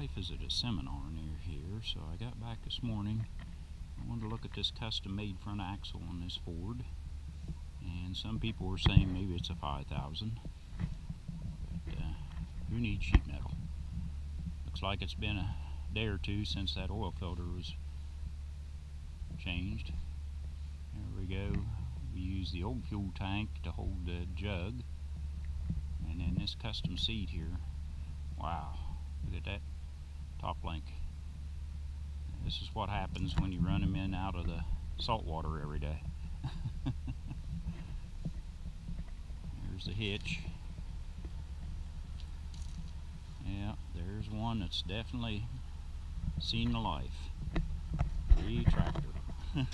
wife is at a seminar near here, so I got back this morning. I wanted to look at this custom-made front axle on this Ford, and some people were saying maybe it's a 5000. But uh, who needs sheet metal? Looks like it's been a day or two since that oil filter was changed. There we go. We use the old fuel tank to hold the jug, and then this custom seat here. Wow, look at that top link. This is what happens when you run them in out of the salt water every day. There's the hitch. Yeah, there's one that's definitely seen the life. Free tractor.